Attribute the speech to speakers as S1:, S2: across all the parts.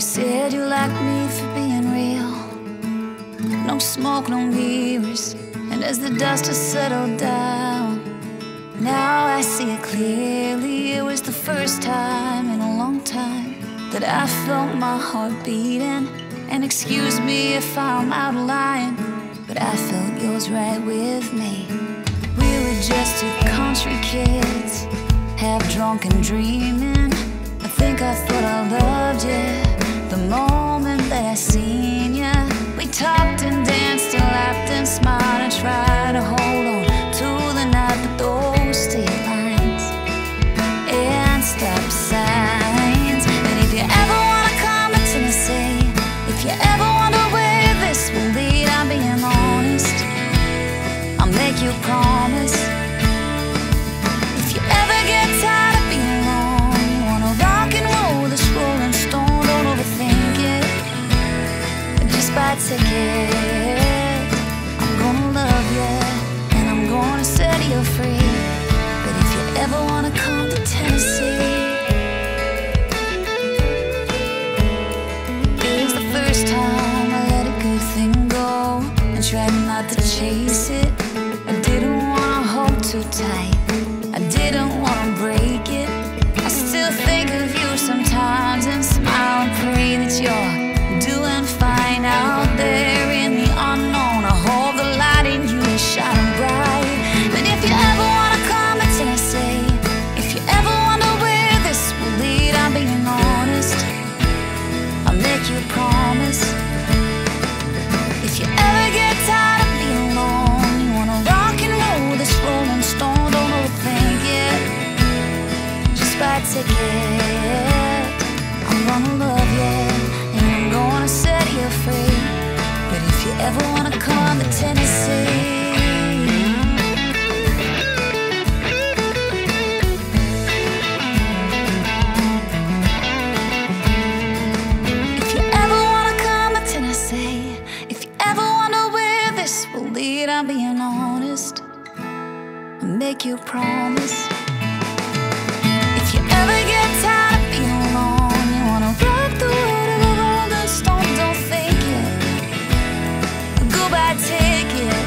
S1: You said you liked me for being real. No smoke, no mirrors. And as the dust has settled down, now I see it clearly. It was the first time in a long time that I felt my heart beating. And excuse me if I'm out of line, but I felt yours right with me. We were just two country kids, half drunk and dreaming. I think I thought I loved you the moment that I seen you. I'm being honest. I make you promise. If you ever get tired of being alone, you wanna rock the world of a rolling stone, don't think it. Go buy a ticket.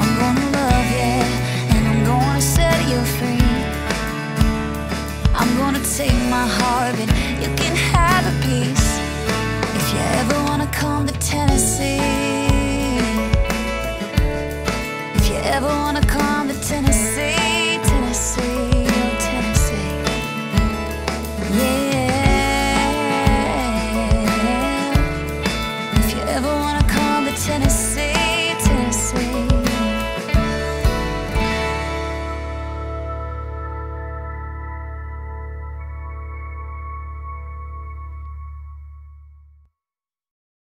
S1: I'm gonna love you and I'm gonna set you free. I'm gonna take my heart, but you can have a piece if you ever wanna come to Tennessee. Ever wanna